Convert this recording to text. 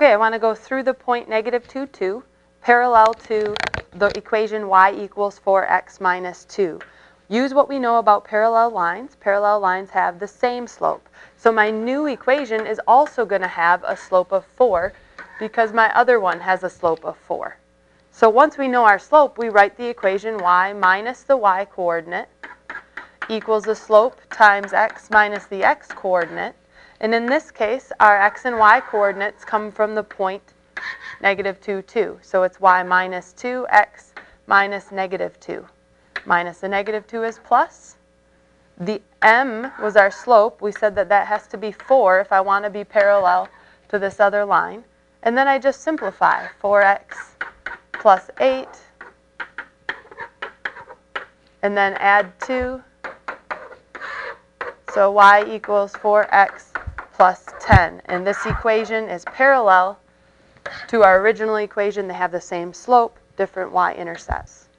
Okay, I want to go through the point negative 2, 2, parallel to the equation y equals 4x minus 2. Use what we know about parallel lines. Parallel lines have the same slope. So my new equation is also going to have a slope of 4 because my other one has a slope of 4. So once we know our slope, we write the equation y minus the y coordinate equals the slope times x minus the x coordinate. And in this case, our x and y coordinates come from the point negative 2, 2. So it's y minus 2, x minus negative 2. Minus the negative 2 is plus. The m was our slope. We said that that has to be 4 if I want to be parallel to this other line. And then I just simplify. 4x plus 8. And then add 2. So y equals 4x plus 10. And this equation is parallel to our original equation. They have the same slope, different y-intercepts.